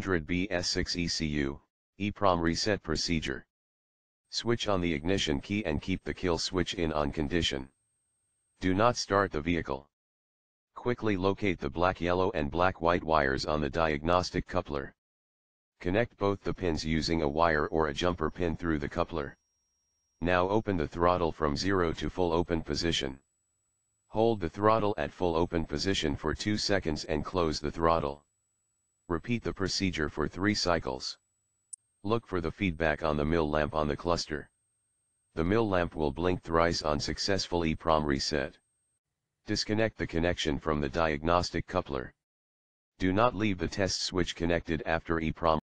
BS6 ECU, EEPROM reset procedure. Switch on the ignition key and keep the kill switch in on condition. Do not start the vehicle. Quickly locate the black yellow and black white wires on the diagnostic coupler. Connect both the pins using a wire or a jumper pin through the coupler. Now open the throttle from 0 to full open position. Hold the throttle at full open position for 2 seconds and close the throttle. Repeat the procedure for 3 cycles. Look for the feedback on the MIL lamp on the cluster. The MIL lamp will blink thrice on successful EEPROM reset. Disconnect the connection from the diagnostic coupler. Do not leave the test switch connected after EEPROM